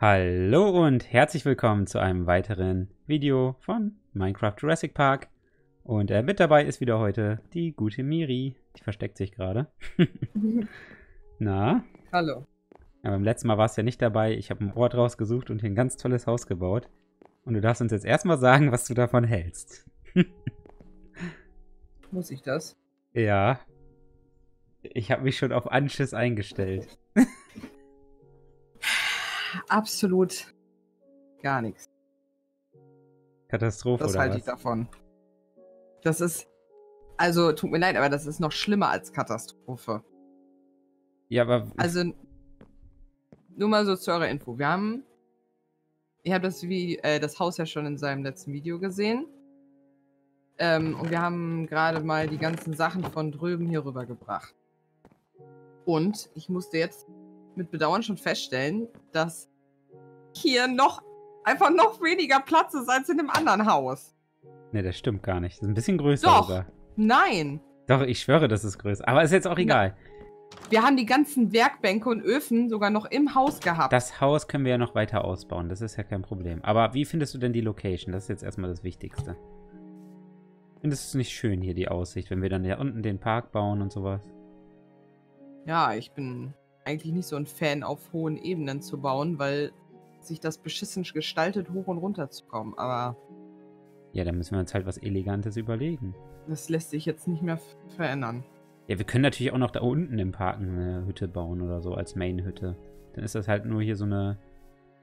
Hallo und herzlich willkommen zu einem weiteren Video von Minecraft Jurassic Park. Und äh, mit dabei ist wieder heute die gute Miri. Die versteckt sich gerade. Na? Hallo. Ja, beim letzten Mal warst du ja nicht dabei. Ich habe einen Ort rausgesucht und hier ein ganz tolles Haus gebaut. Und du darfst uns jetzt erstmal sagen, was du davon hältst. Muss ich das? Ja. Ich habe mich schon auf Anschiss eingestellt. Absolut gar nichts. Katastrophe, Das halte ich davon. Das ist. Also, tut mir leid, aber das ist noch schlimmer als Katastrophe. Ja, aber Also, nur mal so zu eurer Info. Wir haben. Ihr habt das, wie, äh, das Haus ja schon in seinem letzten Video gesehen. Ähm, und wir haben gerade mal die ganzen Sachen von drüben hier rübergebracht. Und ich musste jetzt mit Bedauern schon feststellen, dass hier noch einfach noch weniger Platz ist als in dem anderen Haus. Ne, das stimmt gar nicht. Das ist ein bisschen größer Doch. sogar. Nein. Doch, ich schwöre, das ist größer. Aber ist jetzt auch egal. Wir haben die ganzen Werkbänke und Öfen sogar noch im Haus gehabt. Das Haus können wir ja noch weiter ausbauen. Das ist ja kein Problem. Aber wie findest du denn die Location? Das ist jetzt erstmal das Wichtigste. Findest du es nicht schön hier, die Aussicht, wenn wir dann ja unten den Park bauen und sowas? Ja, ich bin eigentlich nicht so ein Fan, auf hohen Ebenen zu bauen, weil sich das beschissen gestaltet, hoch und runter zu kommen. Aber Ja, dann müssen wir uns halt was Elegantes überlegen. das lässt sich jetzt nicht mehr verändern. Ja, wir können natürlich auch noch da unten im Park eine Hütte bauen oder so, als Main-Hütte. Dann ist das halt nur hier so eine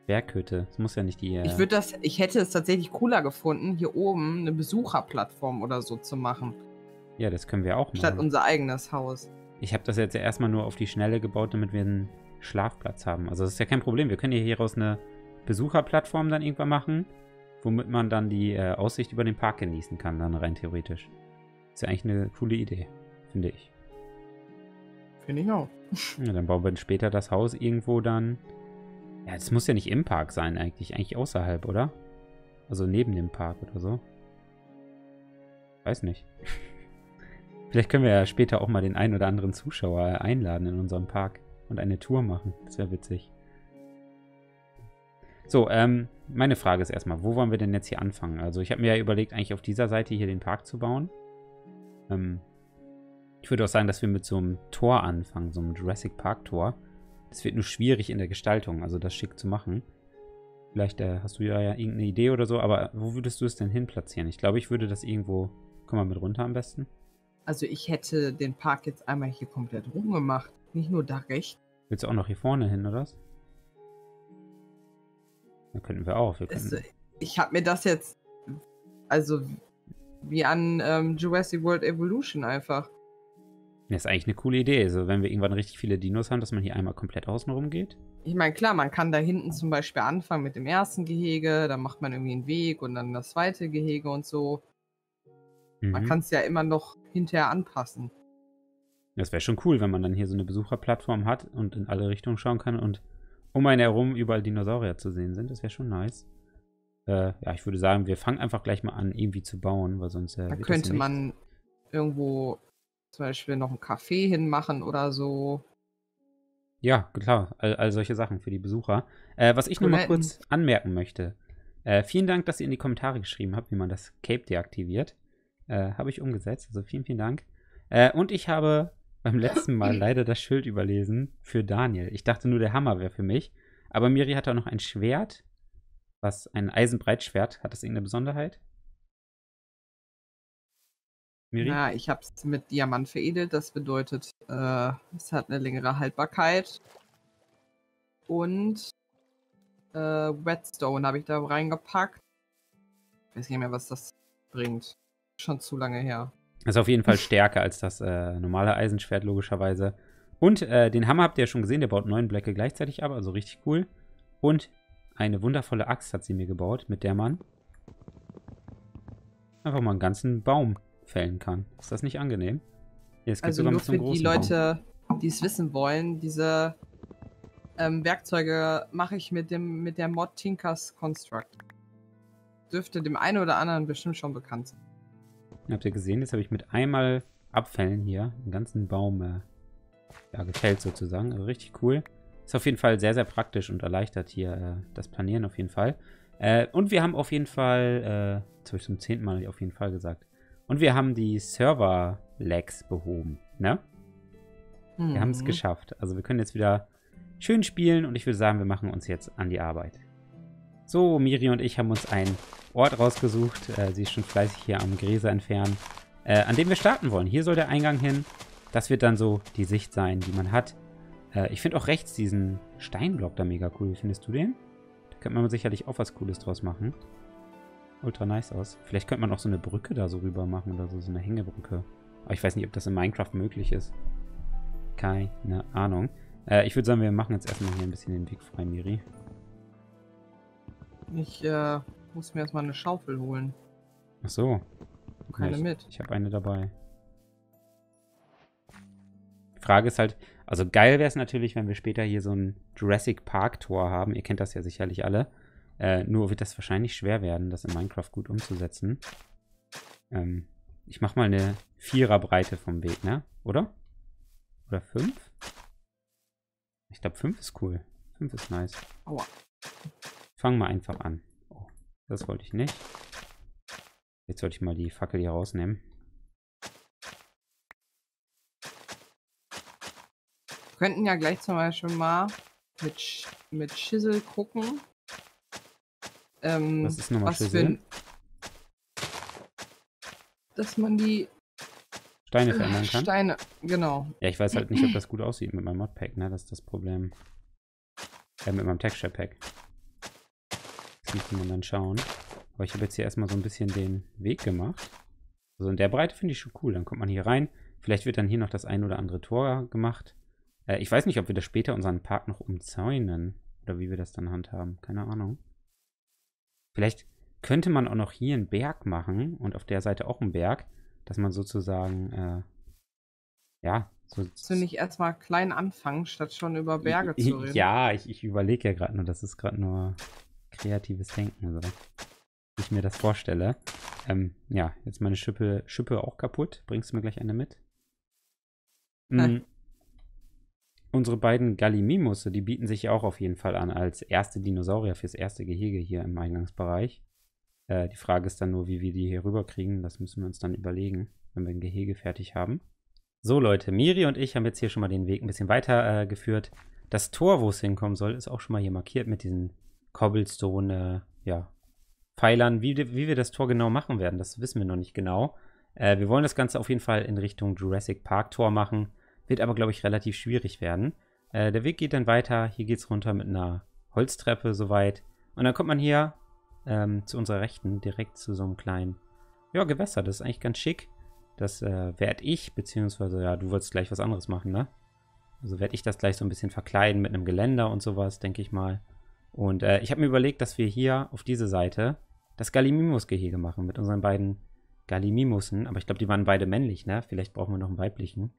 Berghütte. Das muss ja nicht die... äh, Ich würde das, ich hätte es tatsächlich cooler gefunden, hier oben eine Besucherplattform oder so zu machen, ja, das können wir auch statt machen. unser eigenes Haus. Ich habe das jetzt ja erstmal nur auf die Schnelle gebaut, damit wir einen Schlafplatz haben. Also das ist ja kein Problem. Wir können ja hieraus eine Besucherplattform dann irgendwann machen, womit man dann die äh, Aussicht über den Park genießen kann, dann rein theoretisch. Ist ja eigentlich eine coole Idee, finde ich. Finde ich auch. Ja, dann bauen wir später das Haus irgendwo dann. Ja, das muss ja nicht im Park sein eigentlich, eigentlich außerhalb, oder? Also neben dem Park oder so. Weiß nicht. Vielleicht können wir ja später auch mal den einen oder anderen Zuschauer einladen in unserem Park und eine Tour machen. Das wäre witzig. So, ähm, meine Frage ist erstmal, wo wollen wir denn jetzt hier anfangen? Also ich habe mir ja überlegt, eigentlich auf dieser Seite hier den Park zu bauen. Ähm, ich würde auch sagen, dass wir mit so einem Tor anfangen, so einem Jurassic Park Tor. Das wird nur schwierig in der Gestaltung, also das schick zu machen. Vielleicht äh, hast du ja, ja irgendeine Idee oder so, aber wo würdest du es denn hin platzieren? Ich glaube, ich würde das irgendwo. Komm mal mit runter am besten. Also ich hätte den Park jetzt einmal hier komplett rumgemacht. Nicht nur da rechts. Willst du auch noch hier vorne hin, oder was? Dann könnten wir auch. Wir Es, könnten, ich habe mir das jetzt, also wie an ähm, Jurassic World Evolution einfach. das ist eigentlich eine coole Idee. Also, wenn wir irgendwann richtig viele Dinos haben, dass man hier einmal komplett außen geht. Ich meine, klar, man kann da hinten zum Beispiel anfangen mit dem ersten Gehege, dann macht man irgendwie einen Weg und dann das zweite Gehege und so. Man Mhm. kann es ja immer noch hinterher anpassen. Das wäre schon cool, wenn man dann hier so eine Besucherplattform hat und in alle Richtungen schauen kann und um einen herum überall Dinosaurier zu sehen sind. Das wäre schon nice. Äh, ja, ich würde sagen, wir fangen einfach gleich mal an, irgendwie zu bauen, weil sonst. Äh, Da könnte hier man irgendwo zum Beispiel noch ein Café hinmachen oder so. Ja, klar, all, all solche Sachen für die Besucher. Äh, was ich nur mal kurz anmerken möchte. Äh, vielen Dank, dass ihr in die Kommentare geschrieben habt, wie man das Cape deaktiviert. Äh, habe ich umgesetzt, also vielen, vielen Dank. Äh, und ich habe beim letzten Mal leider das Schild überlesen für Daniel. Ich dachte nur, der Hammer wäre für mich. Aber Miri hat auch noch ein Schwert, was ein Eisenbreitschwert. Hat das irgendeine Besonderheit? Miri? Ja, ich habe es mit Diamant veredelt. Das bedeutet, äh, es hat eine längere Haltbarkeit. Und äh, Whetstone habe ich da reingepackt. Ich weiß nicht mehr, was das bringt. Schon zu lange her. Ist auf jeden Fall stärker als das äh, normale Eisenschwert, logischerweise. Und äh, den Hammer habt ihr ja schon gesehen, der baut neun Blöcke gleichzeitig ab, also richtig cool. Und eine wundervolle Axt hat sie mir gebaut, mit der man einfach mal einen ganzen Baum fällen kann. Ist das nicht angenehm? Ja, es geht Also sogar nur so für die großen Baum. Leute, die es wissen wollen, diese ähm, Werkzeuge mache ich mit dem mit der Mod Tinkers Construct. Dürfte dem einen oder anderen bestimmt schon bekannt sein. Habt ihr gesehen, jetzt habe ich mit einmal Abfällen hier einen ganzen Baum äh, ja, gefällt sozusagen. Also richtig cool. Ist auf jeden Fall sehr, sehr praktisch und erleichtert hier äh, das Planieren auf jeden Fall. Äh, und wir haben auf jeden Fall, äh, jetzt habe ich zum zehnten Mal auf jeden Fall gesagt. Und wir haben die Server-Lags behoben, ne? Wir Mhm. haben es geschafft. Also wir können jetzt wieder schön spielen und ich würde sagen, wir machen uns jetzt an die Arbeit. So, Miri und ich haben uns einen Ort rausgesucht. Äh, sie ist schon fleißig hier am Gräser entfernen, äh, an dem wir starten wollen. Hier soll der Eingang hin. Das wird dann so die Sicht sein, die man hat. Äh, ich finde auch rechts diesen Steinblock da mega cool. Wie findest du den? Da könnte man sicherlich auch was Cooles draus machen. Ultra nice aus. Vielleicht könnte man auch so eine Brücke da so rüber machen oder so, so eine Hängebrücke. Aber ich weiß nicht, ob das in Minecraft möglich ist. Keine Ahnung. Äh, ich würde sagen, wir machen jetzt erstmal hier ein bisschen den Weg frei, Miri. Ich äh, muss mir erstmal eine Schaufel holen. Ach so. Keine ich, mit. Ich habe eine dabei. Die Frage ist halt, also geil wäre es natürlich, wenn wir später hier so ein Jurassic Park Tor haben. Ihr kennt das ja sicherlich alle. Äh, nur wird das wahrscheinlich schwer werden, das in Minecraft gut umzusetzen. Ähm, ich mache mal eine Viererbreite vom Weg, ne? Oder? Oder fünf? Ich glaube, fünf ist cool. Fünf ist nice. Aua. Fangen wir einfach an. Oh, das wollte ich nicht. Jetzt sollte ich mal die Fackel hier rausnehmen. Wir könnten ja gleich zum Beispiel mal mit, mit Schissel gucken. Ähm, Was ist nochmal was für Schissel? Dass man die Steine verändern kann. Steine, genau. Ja, ich weiß halt nicht, ob das gut aussieht mit meinem Modpack, ne? Das ist das Problem. Äh, mit meinem Texture Pack. Müsste man dann schauen. Aber ich habe jetzt hier erstmal so ein bisschen den Weg gemacht. Also in der Breite finde ich schon cool. Dann kommt man hier rein. Vielleicht wird dann hier noch das ein oder andere Tor gemacht. Äh, ich weiß nicht, ob wir das später unseren Park noch umzäunen. Oder wie wir das dann handhaben. Keine Ahnung. Vielleicht könnte man auch noch hier einen Berg machen und auf der Seite auch einen Berg, dass man sozusagen, äh, ja, so. Dass wir nicht erstmal klein anfangen, statt schon über Berge zu reden. Ja, ich, ich überlege ja gerade nur, das ist gerade nur kreatives Denken, so. Wie ich mir das vorstelle. Ähm, ja, jetzt meine Schippe, Schippe auch kaputt. Bringst du mir gleich eine mit? Mm. Unsere beiden Gallimimusse, die bieten sich ja auch auf jeden Fall an als erste Dinosaurier fürs erste Gehege hier im Eingangsbereich. Äh, die Frage ist dann nur, wie wir die hier rüberkriegen. Das müssen wir uns dann überlegen, wenn wir ein Gehege fertig haben. So Leute, Miri und ich haben jetzt hier schon mal den Weg ein bisschen weiter äh. Das Tor, wo es hinkommen soll, ist auch schon mal hier markiert mit diesen Cobblestone, äh, ja, Pfeilern. Wie, wie wir das Tor genau machen werden, das wissen wir noch nicht genau. Äh, wir wollen das Ganze auf jeden Fall in Richtung Jurassic Park Tor machen. Wird aber, glaube ich, relativ schwierig werden. Äh, der Weg geht dann weiter. Hier geht es runter mit einer Holztreppe soweit. Und dann kommt man hier ähm, zu unserer Rechten direkt zu so einem kleinen, ja, Gewässer. Das ist eigentlich ganz schick. Das äh, werde ich, beziehungsweise, ja, du wolltest gleich was anderes machen, ne? Also werde ich das gleich so ein bisschen verkleiden mit einem Geländer und sowas, denke ich mal. Und äh, ich habe mir überlegt, dass wir hier auf diese Seite das Gallimimus-Gehege machen mit unseren beiden Gallimimussen. Aber ich glaube, die waren beide männlich, ne? Vielleicht brauchen wir noch einen weiblichen.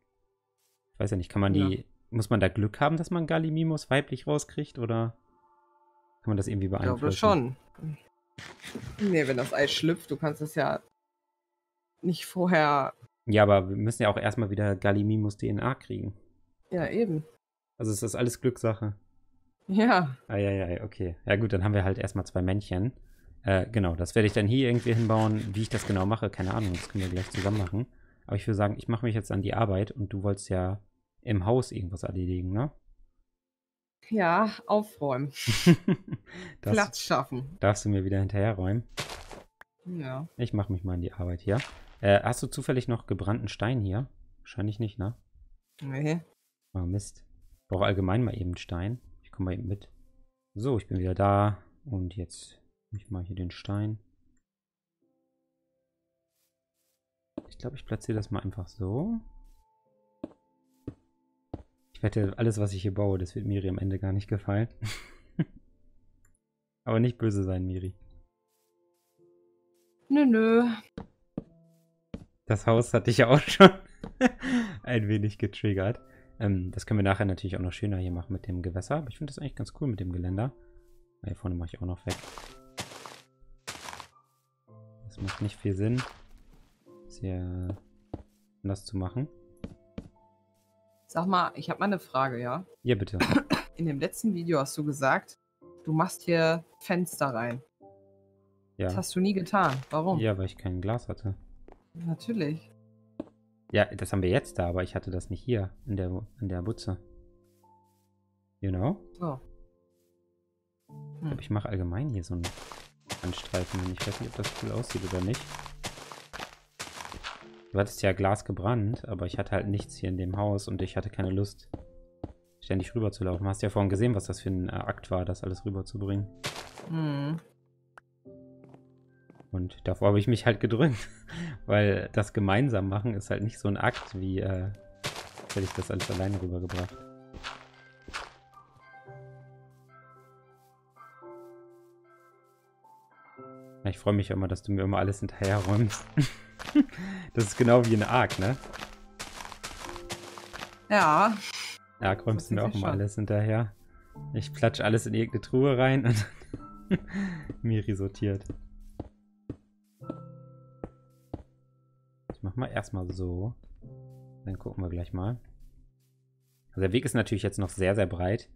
Ich weiß ja nicht, kann man die, Ja. muss man da Glück haben, dass man Gallimimus weiblich rauskriegt oder kann man das irgendwie Ich glaube beeinflussen? schon. Nee, wenn das Ei schlüpft, du kannst es ja nicht vorher. Ja, aber wir müssen ja auch erstmal wieder Gallimimus DNA kriegen. Ja, eben. Also ist das alles Glückssache. Ja. Eieiei, okay. Ja gut, dann haben wir halt erstmal zwei Männchen. Äh, genau, das werde ich dann hier irgendwie hinbauen. Wie ich das genau mache, keine Ahnung, das können wir gleich zusammen machen. Aber ich würde sagen, ich mache mich jetzt an die Arbeit und du wolltest ja im Haus irgendwas erledigen, ne? Ja, aufräumen. das Platz schaffen. darfst du mir wieder hinterherräumen. Ja. Ich mache mich mal an die Arbeit hier. Äh, hast du zufällig noch gebrannten Stein hier? Wahrscheinlich nicht, ne? Nee. Oh, Mist. Ich brauche allgemein mal eben Stein. Ich komme mal eben mit. So, ich bin wieder da. Und jetzt ich mal hier den Stein. Ich glaube, ich platziere das mal einfach so. Ich wette, alles, was ich hier baue, das wird Miri am Ende gar nicht gefallen. Aber nicht böse sein, Miri. Nö, nö. Das Haus hat dich ja auch schon ein wenig getriggert. Ähm, das können wir nachher natürlich auch noch schöner hier machen mit dem Gewässer. Aber ich finde das eigentlich ganz cool mit dem Geländer. Ah, Hier vorne mache ich auch noch weg. Das macht nicht viel Sinn, das hier anders zu machen. Sag mal, ich habe mal eine Frage, ja? Hier bitte. in dem letzten Video hast du gesagt, du machst hier Fenster rein. Ja. Das hast du nie getan. Warum? Ja, weil ich kein Glas hatte. Natürlich. Ja, das haben wir jetzt da, aber ich hatte das nicht hier in der, in der Butze. You know? So. Ich Hm. glaube, ich mache allgemein hier so einen Anstreifen. Ich weiß nicht, ob das cool aussieht oder nicht. Du hattest ja Glas gebrannt, aber ich hatte halt nichts hier in dem Haus und ich hatte keine Lust, ständig rüber zu laufen. Hast ja vorhin gesehen, was das für ein äh, Akt war, das alles rüberzubringen. Hm. Und davor habe ich mich halt gedrückt, weil das gemeinsam machen ist halt nicht so ein Akt, wie äh, hätte ich das alles alleine rübergebracht. Ich freue mich immer, dass du mir immer alles hinterherräumst. das ist genau wie ein Arc, ne? Ja. Arc räumst du mir auch immer alles hinterher. Ich klatsche alles in irgendeine Truhe rein und Miri sortiert. Ich mach mal erstmal so. Dann gucken wir gleich mal. Also der Weg ist natürlich jetzt noch sehr, sehr breit.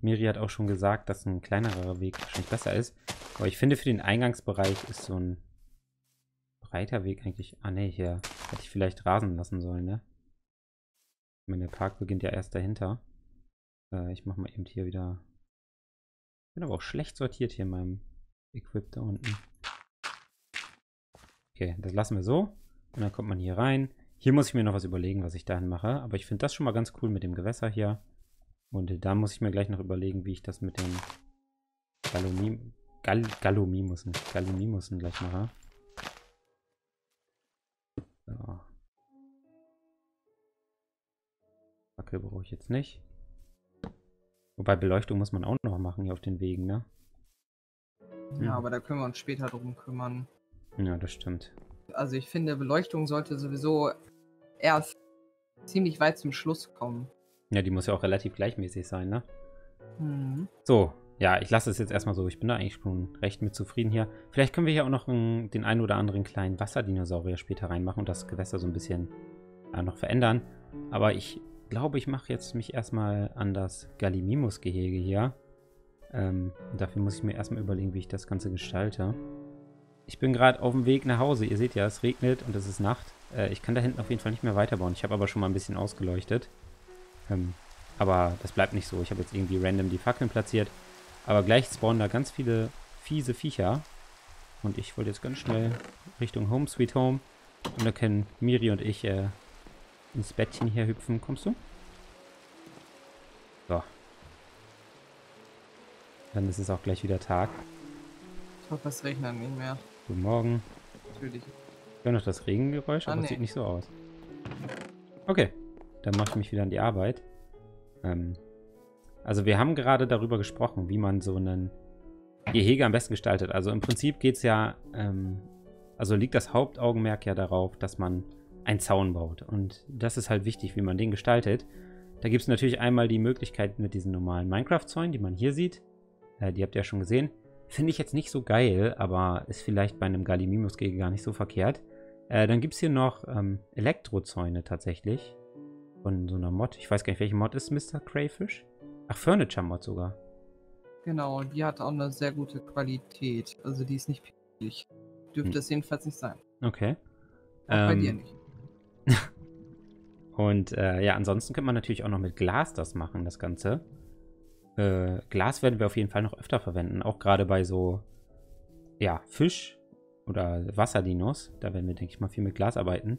Miri hat auch schon gesagt, dass ein kleinerer Weg wahrscheinlich besser ist. Aber ich finde, für den Eingangsbereich ist so ein breiter Weg eigentlich... Ah, ne, hier hätte ich vielleicht rasen lassen sollen, ne? Ich meine, der Park beginnt ja erst dahinter. Äh, ich mache mal eben hier wieder... Ich bin aber auch schlecht sortiert hier in meinem Equip da unten. Okay, das lassen wir so. Und dann kommt man hier rein. Hier muss ich mir noch was überlegen, was ich dahin mache. Aber ich finde das schon mal ganz cool mit dem Gewässer hier. Und da muss ich mir gleich noch überlegen, wie ich das mit den Gallomim Gall Gallomimussen, Gallimimussen gleich mache. So. Fackel brauche ich jetzt nicht. Wobei Beleuchtung muss man auch noch machen hier auf den Wegen, ne? Ja, Ja. aber da können wir uns später drum kümmern. Ja, das stimmt. Also ich finde, Beleuchtung sollte sowieso erst ziemlich weit zum Schluss kommen. Ja, die muss ja auch relativ gleichmäßig sein, ne? Hm. So, ja, ich lasse es jetzt erstmal so. Ich bin da eigentlich schon recht mit zufrieden hier. Vielleicht können wir hier auch noch einen, den einen oder anderen kleinen Wasserdinosaurier später reinmachen und das Gewässer so ein bisschen äh, noch verändern. Aber ich glaube, ich mache jetzt mich erstmal an das Gallimimus-Gehege hier. Ähm, dafür muss ich mir erstmal überlegen, wie ich das Ganze gestalte. Ich bin gerade auf dem Weg nach Hause. Ihr seht ja, es regnet und es ist Nacht. Äh, ich kann da hinten auf jeden Fall nicht mehr weiterbauen. Ich habe aber schon mal ein bisschen ausgeleuchtet. Ähm, aber das bleibt nicht so. Ich habe jetzt irgendwie random die Fackeln platziert. Aber gleich spawnen da ganz viele fiese Viecher. Und ich wollte jetzt ganz schnell Richtung Home Sweet Home. Und da können Miri und ich äh, ins Bettchen hier hüpfen. Kommst du? So. Dann ist es auch gleich wieder Tag. Ich hoffe, es regnet nicht mehr. Guten Morgen. Natürlich. Ich höre noch das Regengeräusch, Ah, aber nee. sieht nicht so aus. Okay, dann mache ich mich wieder an die Arbeit. Ähm, also wir haben gerade darüber gesprochen, wie man so einen Gehege am besten gestaltet. Also im Prinzip geht es ja, ähm, also liegt das Hauptaugenmerk ja darauf, dass man einen Zaun baut. Und das ist halt wichtig, wie man den gestaltet. Da gibt es natürlich einmal die Möglichkeit mit diesen normalen Minecraft-Zäunen, die man hier sieht. Äh, die habt ihr ja schon gesehen. Finde ich jetzt nicht so geil, aber ist vielleicht bei einem Gallimimus-Gehege gar nicht so verkehrt. Äh, dann gibt es hier noch ähm, Elektrozäune tatsächlich. Von so einer Mod. Ich weiß gar nicht, welche Mod ist Mr. Crayfish? Ach, Furniture Mod sogar. Genau, die hat auch eine sehr gute Qualität. Also die ist nicht pingelig. Dürfte Hm. es jedenfalls nicht sein. Okay. Auch bei Ähm, dir nicht. Und äh, ja, ansonsten könnte man natürlich auch noch mit Glas das machen, das Ganze. Äh, Glas werden wir auf jeden Fall noch öfter verwenden, auch gerade bei so, ja, Fisch oder Wasserdinos. Da werden wir, denke ich mal, viel mit Glas arbeiten.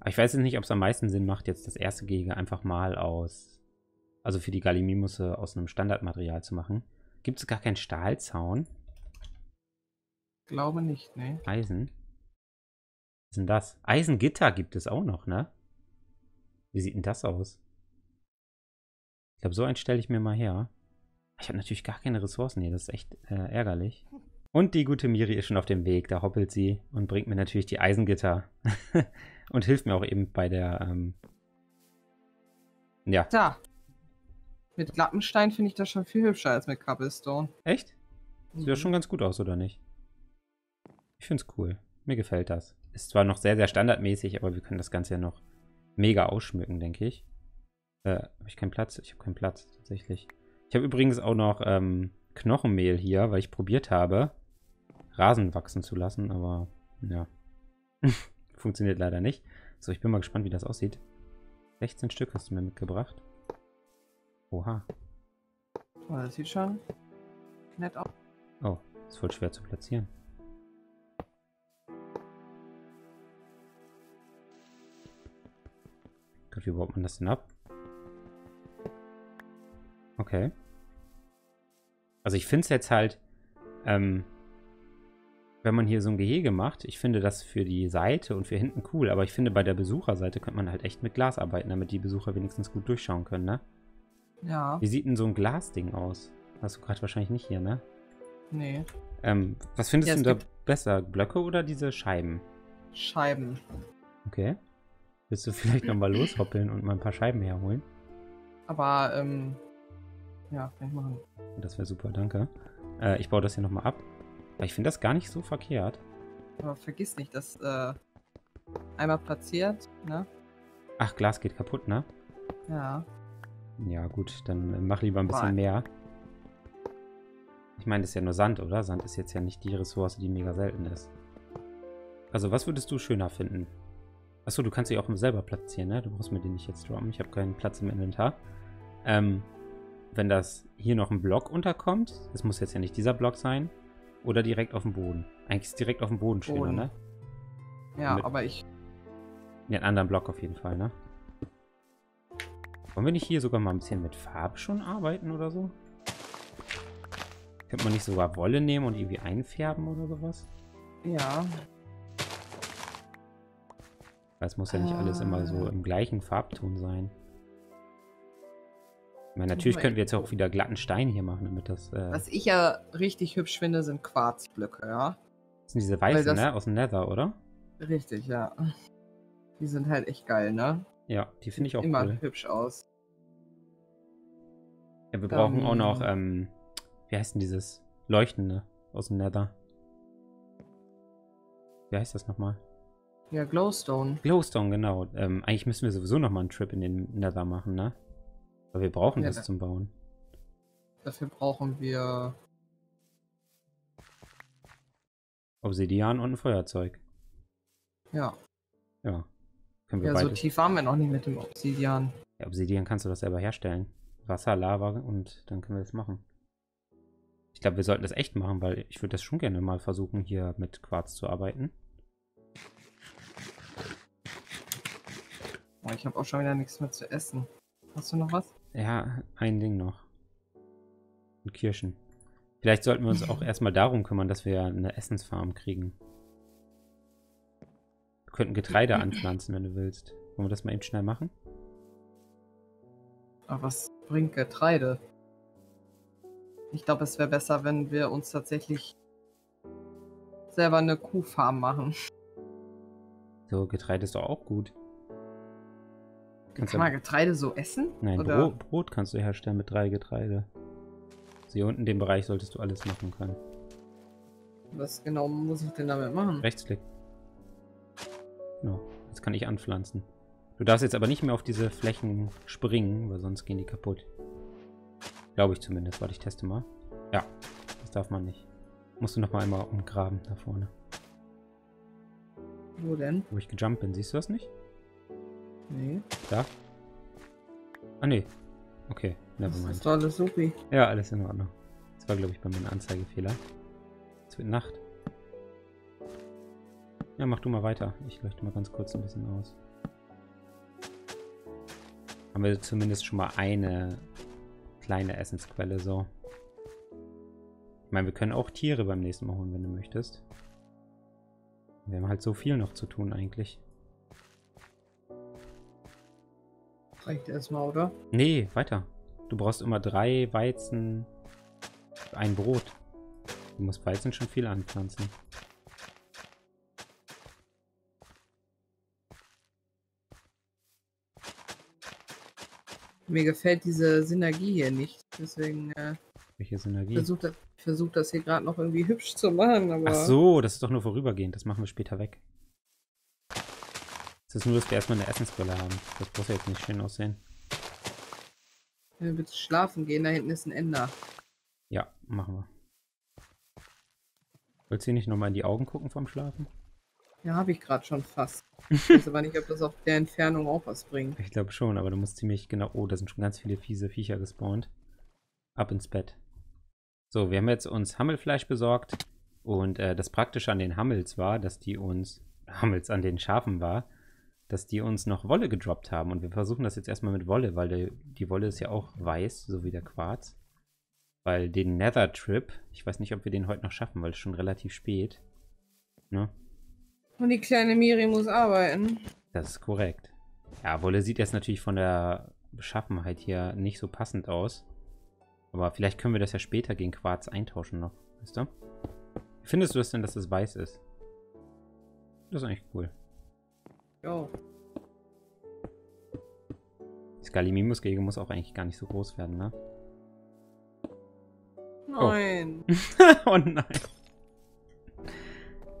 Aber ich weiß jetzt nicht, ob es am meisten Sinn macht, jetzt das erste Gehege einfach mal aus, also für die Gallimimusse aus einem Standardmaterial zu machen. Gibt es gar keinen Stahlzaun? Glaube nicht, ne? Eisen? Was ist denn das? Eisengitter gibt es auch noch, ne? Wie sieht denn das aus? Ich glaube, so einen stelle ich mir mal her. Ich habe natürlich gar keine Ressourcen hier, das ist echt äh, ärgerlich. Und die gute Miri ist schon auf dem Weg, da hoppelt sie und bringt mir natürlich die Eisengitter. und hilft mir auch eben bei der, ähm ja, Da. Mit Glappenstein finde ich das schon viel hübscher als mit Cobblestone. echt? Sieht ja Mhm. schon ganz gut aus, oder nicht? Ich finde es cool. Mir gefällt das. Ist zwar noch sehr, sehr standardmäßig, aber wir können das Ganze ja noch mega ausschmücken, denke ich. Äh, habe ich keinen Platz? Ich habe keinen Platz, tatsächlich. Ich habe übrigens auch noch ähm, Knochenmehl hier, weil ich probiert habe, Rasen wachsen zu lassen, aber ja, funktioniert leider nicht. So, ich bin mal gespannt, wie das aussieht. 16 Stück hast du mir mitgebracht. Oha. Oh, das sieht schon nett aus. Oh, ist voll schwer zu platzieren. Gott, wie baut man das denn ab? Okay. Also ich finde es jetzt halt, ähm, wenn man hier so ein Gehege macht, ich finde das für die Seite und für hinten cool, aber ich finde bei der Besucherseite könnte man halt echt mit Glas arbeiten, damit die Besucher wenigstens gut durchschauen können, ne? Ja. Wie sieht denn so ein Glasding aus? Hast du gerade wahrscheinlich nicht hier, ne? Nee. Ähm, was findest Ja, du da besser? Blöcke oder diese Scheiben? Scheiben. Okay. Willst du vielleicht nochmal loshoppeln und mal ein paar Scheiben herholen? Aber, ähm, ja, kann ich machen. Das wäre super, danke. Äh, ich baue das hier nochmal ab. Weil ich finde das gar nicht so verkehrt. Aber vergiss nicht, dass, äh, einmal platziert, ne? Ach, Glas geht kaputt, ne? Ja. Ja, gut, dann mach lieber ein bisschen Nein. mehr. Ich meine, das ist ja nur Sand, oder? Sand ist jetzt ja nicht die Ressource, die mega selten ist. Also, was würdest du schöner finden? Achso, du kannst sie auch selber platzieren, ne? Du brauchst mir den nicht jetzt droppen. Ich habe keinen Platz im Inventar. Ähm, wenn das hier noch ein Block unterkommt, das muss jetzt ja nicht dieser Block sein, oder direkt auf dem Boden. Eigentlich ist direkt auf dem Boden schöner, Boden. ne? Ja, Mit- aber ich, Ja, einen anderen Block auf jeden Fall, ne? Wollen wir nicht hier sogar mal ein bisschen mit Farbe schon arbeiten oder so? Könnte man nicht sogar Wolle nehmen und irgendwie einfärben oder sowas? ja. Weil es muss ja nicht alles immer so Ah. im gleichen Farbton sein. Meine, natürlich könnten wir jetzt auch wieder glatten Stein hier machen, damit das. Äh, Was ich ja richtig hübsch finde, sind Quarzblöcke, ja. das sind diese weißen, ne? Aus dem Nether, oder? Richtig, ja. Die sind halt echt geil, ne? Ja, die finde ich auch Immer cool. hübsch aus. Ja, wir brauchen auch noch, Ähm. ähm, wie heißt denn dieses Leuchtende aus dem Nether? Wie heißt das nochmal? Ja, Glowstone. Glowstone, genau. Ähm, eigentlich müssen wir sowieso nochmal einen Trip in den Nether machen, ne? Weil wir brauchen Ja, das da- zum Bauen. Dafür brauchen wir. Obsidian und ein Feuerzeug. Ja. Ja. Können wir Ja, so beides. tief waren wir noch nicht mit dem Obsidian. Ja, Obsidian kannst du das selber herstellen. Wasser, Lava und dann können wir das machen. Ich glaube, wir sollten das echt machen, weil ich würde das schon gerne mal versuchen, hier mit Quarz zu arbeiten. Oh, ich habe auch schon wieder nichts mehr zu essen. Hast du noch was? Ja, ein Ding noch. Und Kirschen. Vielleicht sollten wir uns auch erstmal darum kümmern, dass wir eine Essensfarm kriegen. Wir könnten Getreide anpflanzen, wenn du willst. Wollen wir das mal eben schnell machen? Aber was bringt Getreide? Ich glaube, es wäre besser, wenn wir uns tatsächlich selber eine Kuhfarm machen. So, Getreide ist doch auch gut. Kannst Kann du- man Getreide so essen? Nein, Brot, Brot kannst du herstellen mit drei Getreide. Also hier unten in dem Bereich solltest du alles machen können. Was genau muss ich denn damit machen? Rechtsklick. Genau, jetzt kann ich anpflanzen. Du darfst jetzt aber nicht mehr auf diese Flächen springen, weil sonst gehen die kaputt. Glaube ich zumindest. Warte, ich teste mal. Ja, das darf man nicht. Musst du noch mal einmal umgraben da vorne. Wo denn? Wo ich gejumpt bin, siehst du das nicht? Nee. Da? Ah, nee. Okay, Das nevermind. ist doch alles supi. Ja, alles in Ordnung. Das war, glaube ich, bei mir ein Anzeigefehler. Es wird Nacht. Ja, mach du mal weiter. Ich leuchte mal ganz kurz ein bisschen aus. Haben wir zumindest schon mal eine kleine Essensquelle, so. Ich meine, wir können auch Tiere beim nächsten Mal holen, wenn du möchtest. Wir haben halt so viel noch zu tun eigentlich. Reicht erstmal, oder? Nee, weiter. Du brauchst immer drei Weizen ein Brot. Du musst Weizen schon viel anpflanzen. Mir gefällt diese Synergie hier nicht. Deswegen äh, Welche Synergie? versucht das, versuch das hier gerade noch irgendwie hübsch zu machen. Aber Ach so, das ist doch nur vorübergehend. Das machen wir später weg. Es ist nur, dass wir erstmal eine Essensquelle haben. Das muss ja jetzt nicht schön aussehen. Wir bitte schlafen gehen? Da hinten ist ein Ender. Ja, machen wir. Willst du nicht nochmal in die Augen gucken vom Schlafen? Ja, habe ich gerade schon fast. Ich weiß aber nicht, ob das auf der Entfernung auch was bringt. Ich glaube schon, aber du musst ziemlich genau... Oh, da sind schon ganz viele fiese Viecher gespawnt. Ab ins Bett. So, wir haben jetzt uns Hammelfleisch besorgt. Und äh, das Praktische an den Hammels war, dass die uns... Hammels an den Schafen war, dass die uns noch Wolle gedroppt haben. Und wir versuchen das jetzt erstmal mit Wolle, weil die, die Wolle ist ja auch weiß, so wie der Quarz. Weil den Nether Trip, ich weiß nicht, ob wir den heute noch schaffen, weil es schon relativ spät. Ne? Und die kleine Miri muss arbeiten. Das ist korrekt. Ja, Wolle sieht jetzt natürlich von der Beschaffenheit hier nicht so passend aus. Aber vielleicht können wir das ja später gegen Quarz eintauschen noch. Weißt du? Wie findest du das denn, dass es weiß ist? Das ist eigentlich cool. Jo. Die Skalimimus-Gege muss auch eigentlich gar nicht so groß werden, ne? Nein. oh nein.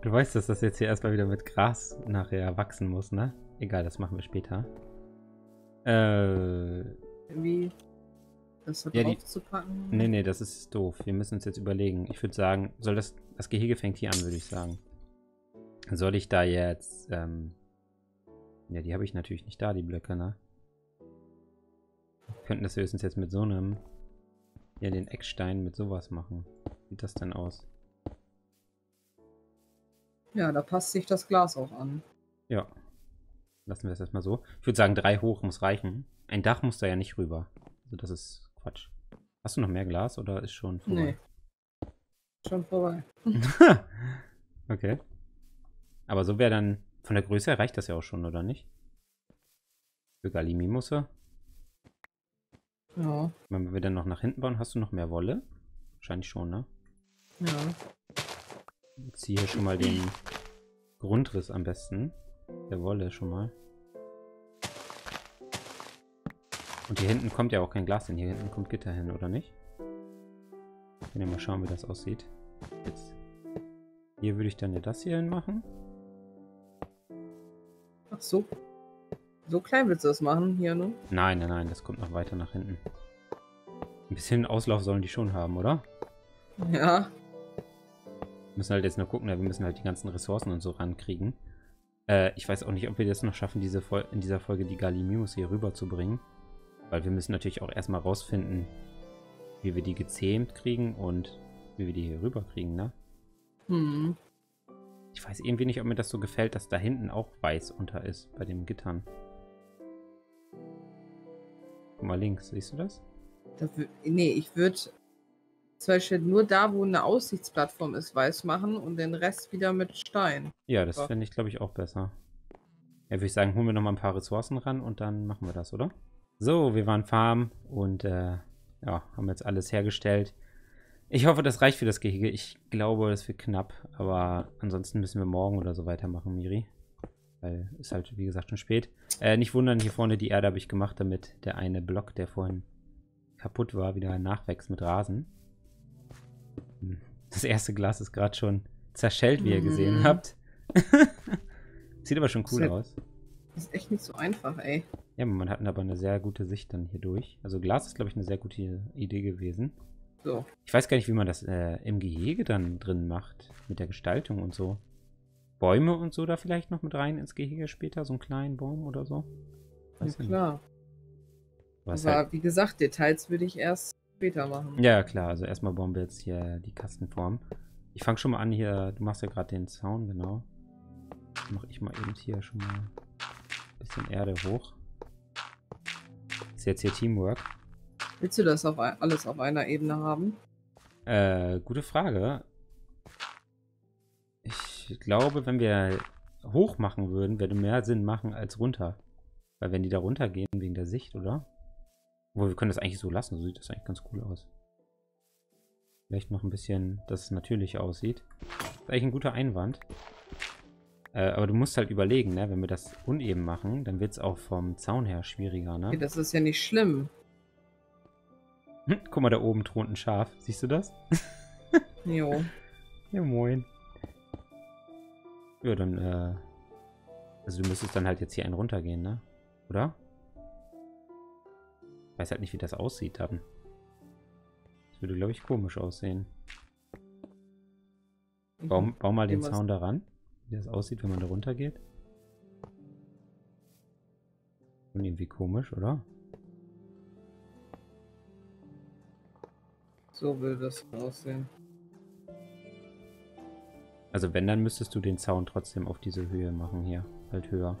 Du weißt, dass das jetzt hier erstmal wieder mit Gras nachher wachsen muss, ne? Egal, das machen wir später. Äh. Wie? Das da Ja, die- zu packen? Nee, nee, das ist doof. Wir müssen uns jetzt überlegen. Ich würde sagen, soll das. Das Gehege fängt hier an, würde ich sagen. Soll ich da jetzt. Ähm, ja, die habe ich natürlich nicht da, die Blöcke, ne? Wir könnten das höchstens jetzt mit so einem. Ja, den Eckstein mit sowas machen. Wie sieht das denn aus? Ja, da passt sich das Glas auch an. Ja. Lassen wir das erstmal so. Ich würde sagen, drei hoch muss reichen. Ein Dach muss da ja nicht rüber. Also das ist Quatsch. Hast du noch mehr Glas oder ist schon vorbei? Nee. Schon vorbei. okay. Aber so wäre dann, von der Größe her reicht das ja auch schon, oder nicht? Für Galimimusse. Ja. Wenn wir dann noch nach hinten bauen, hast du noch mehr Wolle? Wahrscheinlich schon, ne? Ja. Ich ziehe hier schon mal den Grundriss am besten. Der Wolle schon mal. Und hier hinten kommt ja auch kein Glas hin. Hier hinten kommt Gitter hin, oder nicht? Können ja mal schauen, wie das aussieht. Jetzt. Hier würde ich dann ja das hier hin machen. So. So klein willst du das machen hier, ne? Nein, nein, nein, das kommt noch weiter nach hinten. Ein bisschen Auslauf sollen die schon haben, oder? Ja. Wir müssen halt jetzt nur gucken, wir müssen halt die ganzen Ressourcen und so rankriegen. Äh, ich weiß auch nicht, ob wir das noch schaffen, diese Fol in dieser Folge die Galimimus hier rüberzubringen. Weil wir müssen natürlich auch erstmal rausfinden, wie wir die gezähmt kriegen und wie wir die hier rüberkriegen, ne? Hm. Ich weiß irgendwie nicht, ob mir das so gefällt, dass da hinten auch weiß unter ist bei den Gittern. Guck mal links, siehst du das? Da wü- nee, ich würde zum Beispiel nur da, wo eine Aussichtsplattform ist, weiß machen und den Rest wieder mit Stein. Ja, das Ja. fände ich, glaube ich, auch besser. Ja, würde ich sagen, holen wir noch mal ein paar Ressourcen ran und dann machen wir das, oder? So, wir waren Farm und äh, ja, haben jetzt alles hergestellt. Ich hoffe, das reicht für das Gehege. Ich glaube, das wird knapp, aber ansonsten müssen wir morgen oder so weitermachen, Miri. Weil ist halt, wie gesagt, schon spät. Äh, nicht wundern, hier vorne die Erde habe ich gemacht, damit der eine Block, der vorhin kaputt war, wieder nachwächst mit Rasen. Hm, Das erste Glas ist gerade schon zerschellt, wie ihr gesehen Mhm. habt. Sieht aber schon cool Sehr- aus. Das ist echt nicht so einfach, ey. Ja, man hat aber eine sehr gute Sicht dann hier durch. Also Glas ist, glaube ich, eine sehr gute Idee gewesen. So. Ich weiß gar nicht, wie man das äh, im Gehege dann drin macht. Mit der Gestaltung und so. Bäume und so da vielleicht noch mit rein ins Gehege später? So einen kleinen Baum oder so? Ja, Weiß nicht. klar. Was Aber halt, wie gesagt, Details würde ich erst später machen. ja, klar. Also erstmal bauen wir jetzt hier die Kastenform. Ich fange schon mal an hier. Du machst ja gerade den Zaun, genau. Mache ich mal eben hier schon mal ein bisschen Erde hoch. Ist jetzt hier Teamwork. Willst du das auf, alles auf einer Ebene haben? Äh, gute Frage. Ich glaube, wenn wir hoch machen würden, würde mehr Sinn machen als runter. Weil wenn die da runtergehen wegen der Sicht, oder? Obwohl, wir können das eigentlich so lassen. So sieht das eigentlich ganz cool aus. Vielleicht noch ein bisschen, dass es natürlich aussieht. Das ist eigentlich ein guter Einwand. Äh, aber du musst halt überlegen, ne? Wenn wir das uneben machen, dann wird es auch vom Zaun her schwieriger, ne? Okay, das ist ja nicht schlimm. Hm, guck mal, da oben thront ein Schaf. Siehst du das? Jo. Ja, moin. Ja, dann, äh. Also du müsstest dann halt jetzt hier einen runtergehen, ne? Oder? weiß halt nicht, wie das aussieht dann. Das würde, glaube ich, komisch aussehen. Bau, Mhm. bau mal den Zaun daran, wie das aussieht, wenn man da runter geht. Und irgendwie komisch, oder? So würde das aussehen. Also wenn, dann müsstest du den Zaun trotzdem auf diese Höhe machen hier. Halt höher.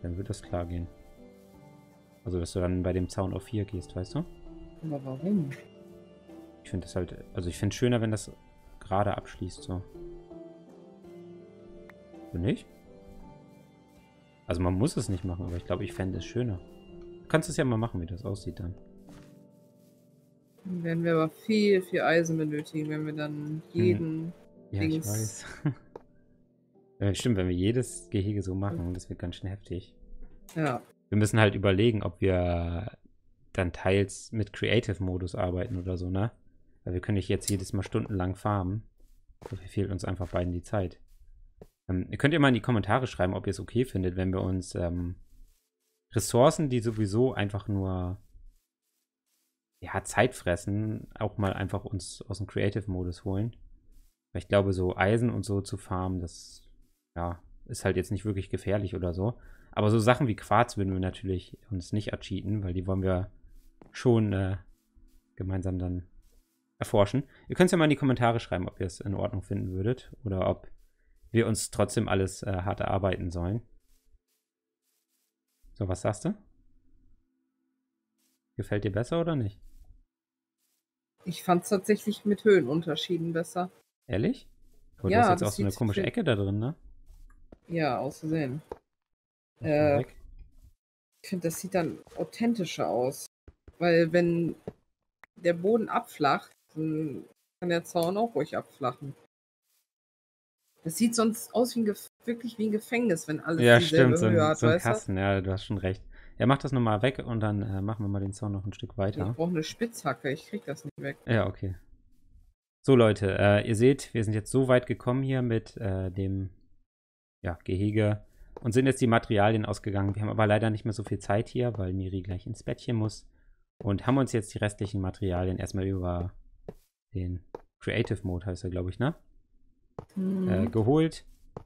Dann wird das klar gehen. Also, dass du dann bei dem Zaun auf 4 gehst, weißt du? Aber warum? Ich finde das halt, also ich finde es schöner, wenn das gerade abschließt, so. Du nicht? Also man muss es nicht machen, aber ich glaube, ich fände es schöner. Du kannst es ja mal machen, wie das aussieht dann. Dann werden wir aber viel, viel Eisen benötigen, wenn wir dann jeden. Ja, ich Dings. weiß. ja, stimmt, wenn wir jedes Gehege so machen, das wird ganz schön heftig. Ja. Wir müssen halt überlegen, ob wir dann teils mit Creative-Modus arbeiten oder so, ne? Weil wir können nicht jetzt jedes Mal stundenlang farmen. Dafür fehlt uns einfach beiden die Zeit. Ähm, ihr könnt ja mal in die Kommentare schreiben, ob ihr es okay findet, wenn wir uns ähm, Ressourcen, die sowieso einfach nur ja, Zeit fressen, auch mal einfach uns aus dem Creative-Modus holen. Weil ich glaube, so Eisen und so zu farmen, das ja, ist halt jetzt nicht wirklich gefährlich oder so. Aber so Sachen wie Quarz würden wir natürlich uns nicht ercheaten, weil die wollen wir schon äh, gemeinsam dann erforschen. Ihr könnt es ja mal in die Kommentare schreiben, ob ihr es in Ordnung finden würdet oder ob wir uns trotzdem alles äh, hart erarbeiten sollen. So, was sagst du? Gefällt dir besser oder nicht? Ich fand es tatsächlich mit Höhenunterschieden besser. Ehrlich? Aber Ja, du hast jetzt auch so eine komische Ecke da drin, ne? Ja, auszusehen. Äh. Ich finde, das sieht dann authentischer aus. Weil wenn der Boden abflacht, dann kann der Zaun auch ruhig abflachen. Das sieht sonst aus wie ein Gef wirklich wie ein Gefängnis, wenn alles Ja, dieselbe stimmt, so Höhe ein, hat, so ein? Kasten, ja, du hast schon recht. Ja, mach das nochmal weg und dann äh, machen wir mal den Zaun noch ein Stück Ich weiter. brauche eine Spitzhacke, ich krieg das nicht weg. Ja, okay. So, Leute, äh, ihr seht, wir sind jetzt so weit gekommen hier mit äh, dem ja, Gehege und sind jetzt die Materialien ausgegangen. Wir haben aber leider nicht mehr so viel Zeit hier, weil Miri gleich ins Bettchen muss. Und haben uns jetzt die restlichen Materialien erstmal über den Creative Mode, heißt er, glaube ich, ne? äh, Mhm. geholt.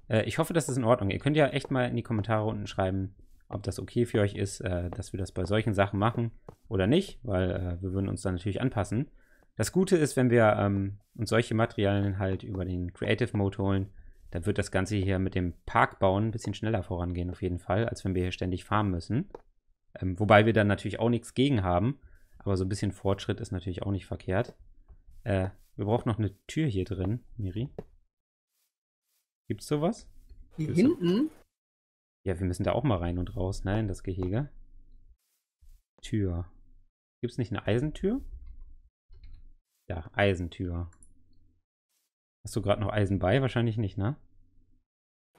Äh, ich hoffe, das ist in Ordnung. Ihr könnt ja echt mal in die Kommentare unten schreiben, ob das okay für euch ist, äh, dass wir das bei solchen Sachen machen oder nicht, weil äh, wir würden uns dann natürlich anpassen. Das Gute ist, wenn wir ähm, uns solche Materialien halt über den Creative Mode holen, dann wird das Ganze hier mit dem Parkbauen ein bisschen schneller vorangehen, auf jeden Fall, als wenn wir hier ständig farmen müssen. Ähm, wobei wir dann natürlich auch nichts gegen haben, aber so ein bisschen Fortschritt ist natürlich auch nicht verkehrt. Äh, wir brauchen noch eine Tür hier drin, Miri. Gibt's sowas? Hier Gibt's hinten? Ja, wir müssen da auch mal rein und raus, ne, in das Gehege. Tür. Gibt's nicht eine Eisentür? Ja, Eisentür. Hast du gerade noch Eisen bei? Wahrscheinlich nicht, ne?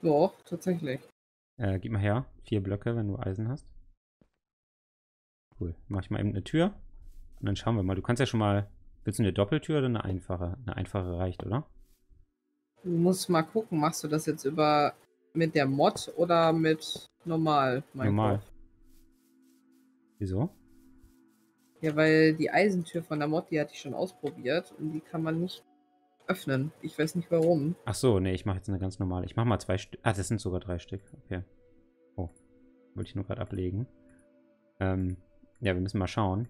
Doch, tatsächlich. Äh, gib mal her. Vier Blöcke, wenn du Eisen hast. Cool. Mach ich mal eben eine Tür. Und dann schauen wir mal. Du kannst ja schon mal. Willst du eine Doppeltür oder eine einfache? Eine einfache reicht, oder? Du musst mal gucken, machst du das jetzt über mit der Mod oder mit normal? Normal. Minecraft? Wieso? Ja, weil die Eisentür von der Mod, die hatte ich schon ausprobiert und die kann man nicht öffnen. Ich weiß nicht warum. Ach so, nee, ich mache jetzt eine ganz normale. Ich mache mal zwei Stück. Ah, das sind sogar drei Stück. Okay. Oh. Wollte ich nur gerade ablegen. Ähm, ja, wir müssen mal schauen.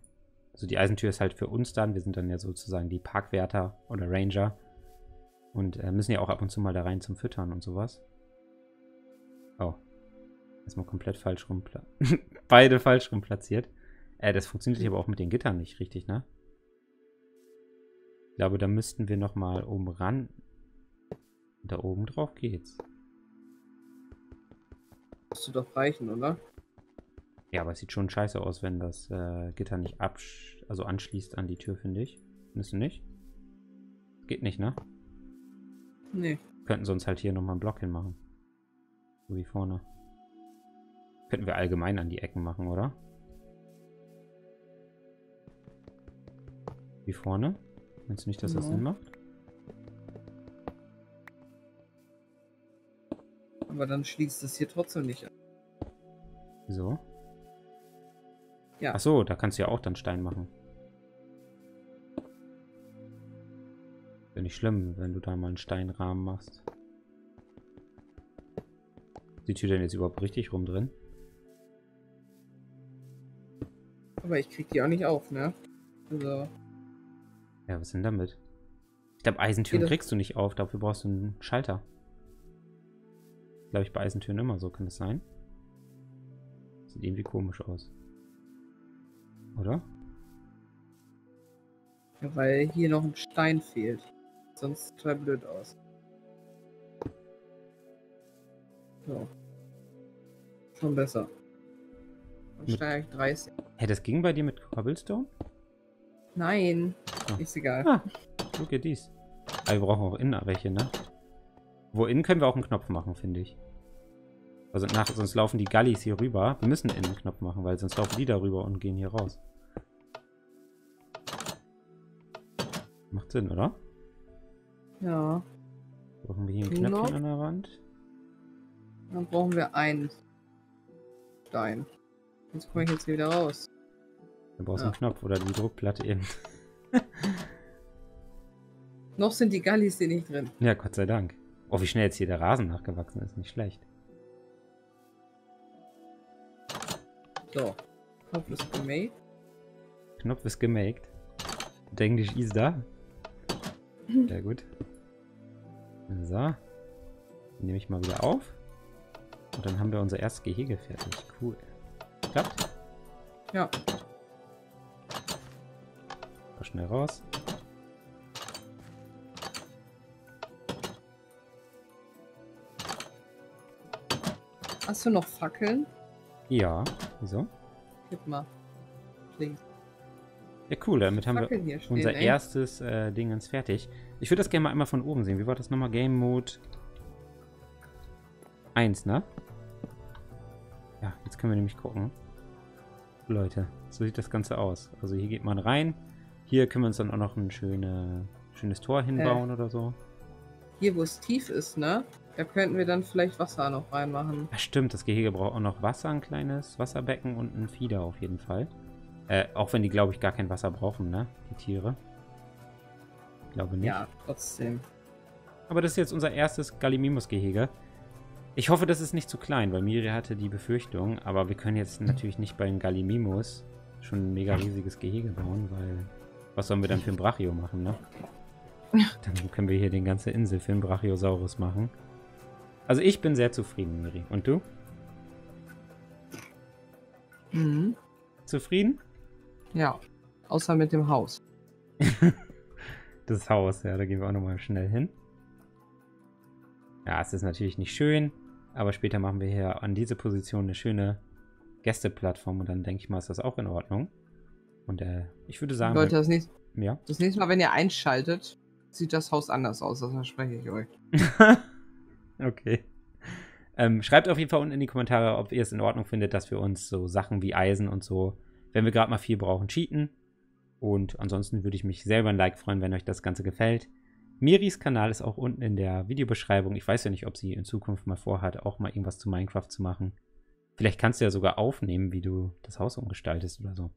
Also die Eisentür ist halt für uns dann. Wir sind dann ja sozusagen die Parkwärter oder Ranger. Und äh, müssen ja auch ab und zu mal da rein zum Füttern und sowas. Oh. Erstmal komplett falsch rum. Beide falsch rum platziert. Äh, das funktioniert aber auch mit den Gittern nicht richtig, ne? Ich glaube, da müssten wir nochmal oben ran. Da oben drauf geht's. Müsste doch reichen, oder? Ja, aber es sieht schon scheiße aus, wenn das äh, Gitter nicht absch also anschließt an die Tür, finde ich. Findest du nicht? Geht nicht, ne? Nee. Könnten sonst halt hier nochmal einen Block hinmachen. So wie vorne. Könnten wir allgemein an die Ecken machen, oder? Wie vorne? Meinst du nicht, dass das. Sinn macht? Aber dann schließt es hier trotzdem nicht an. Wieso? Ja. Ach so, da kannst du ja auch dann Stein machen. Wäre nicht schlimm, wenn du da mal einen Steinrahmen machst. Die Tür denn jetzt überhaupt richtig rum drin? Aber ich krieg die auch nicht auf, ne? Also, Ja, was denn damit? Ich glaube, Eisentüren kriegst du nicht auf, dafür brauchst du einen Schalter. Glaube ich bei Eisentüren immer so, kann das sein? Sieht irgendwie komisch aus. Oder? ja, weil hier noch ein Stein fehlt. Sonst sieht total blöd aus. So. Schon besser. Und Mit- Stein eigentlich 30. Hä, das ging bei dir mit Cobblestone? Nein. Ah. Ist egal. Ah, look at dies. Aber wir brauchen auch innen welche, ne? Wo innen können wir auch einen Knopf machen, finde ich. Also nach, sonst laufen die Gallis hier rüber. Wir müssen innen einen Knopf machen, weil sonst laufen die da rüber und gehen hier raus. Macht Sinn, oder? Ja. Brauchen wir hier ein. Knöpfchen an der Wand? Dann brauchen wir einen Stein. Sonst komme ich jetzt hier wieder raus. Da brauchst du Ja. einen Knopf oder die Druckplatte eben. Noch sind die Gallis hier nicht drin. Ja, Gott sei Dank. Oh, wie schnell jetzt hier der Rasen nachgewachsen ist. Nicht schlecht. So. Kopf ist gemade. Knopf ist gemaked. Und Englisch ist da. Sehr gut. So. Nehme ich mal wieder auf. Und dann haben wir unser erstes Gehege fertig. Cool. Klappt. Ja. Mal schnell raus. Hast du noch Fackeln? Ja. Wieso? Gib mal. Links. Ja, cool. Damit haben wir Fackeln hier stehen. unser ey. erstes äh, Dingens fertig. Ich würde das gerne mal einmal von oben sehen. Wie war das nochmal? Game Mode 1, ne? Ja, jetzt können wir nämlich gucken. Leute, so sieht das Ganze aus. Also hier geht man rein. Hier können wir uns dann auch noch ein schöne, schönes Tor hinbauen oder so. Hier, wo es tief ist, ne? Da könnten wir dann vielleicht Wasser noch reinmachen. Ach stimmt, das Gehege braucht auch noch Wasser, ein kleines Wasserbecken und ein Fieder auf jeden Fall. Äh, auch wenn die, glaube ich, gar kein Wasser brauchen, ne? Die Tiere. Ich glaube nicht. Ja, trotzdem. Aber das ist jetzt unser erstes Gallimimus-Gehege. Ich hoffe, das ist nicht zu klein, weil Miri hatte die Befürchtung, aber wir können jetzt natürlich nicht bei den Gallimimus schon ein mega riesiges Gehege bauen, weil was sollen wir dann für ein Brachio machen, ne? Dann können wir hier den ganze Insel für einen Brachiosaurus machen. Also ich bin sehr zufrieden, Miri. Und du? Mhm. Zufrieden? Ja. Außer mit dem Haus. Das Haus, ja, da gehen wir auch nochmal schnell hin. Ja, es ist natürlich nicht schön, aber später machen wir hier an diese Position eine schöne Gästeplattform und dann denke ich mal, ist das auch in Ordnung. Und äh, ich würde sagen, Leute, das nächste, ja. das nächste Mal, wenn ihr einschaltet, sieht das Haus anders aus. Das verspreche ich euch. okay. Ähm, schreibt auf jeden Fall unten in die Kommentare, ob ihr es in Ordnung findet, dass wir uns so Sachen wie Eisen und so, wenn wir gerade mal viel brauchen, cheaten. Und ansonsten würde ich mich selber ein Like freuen, wenn euch das Ganze gefällt. Miris Kanal ist auch unten in der Videobeschreibung. Ich weiß ja nicht, ob sie in Zukunft mal vorhat, auch mal irgendwas zu Minecraft zu machen. Vielleicht kannst du ja sogar aufnehmen, wie du das Haus umgestaltest oder so.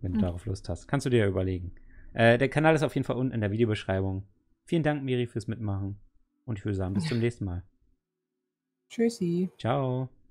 Wenn du Hm. darauf Lust hast. Kannst du dir ja überlegen. Äh, der Kanal ist auf jeden Fall unten in der Videobeschreibung. Vielen Dank, Miri, fürs Mitmachen. Und ich würde sagen, bis zum nächsten Mal. Tschüssi. Ciao.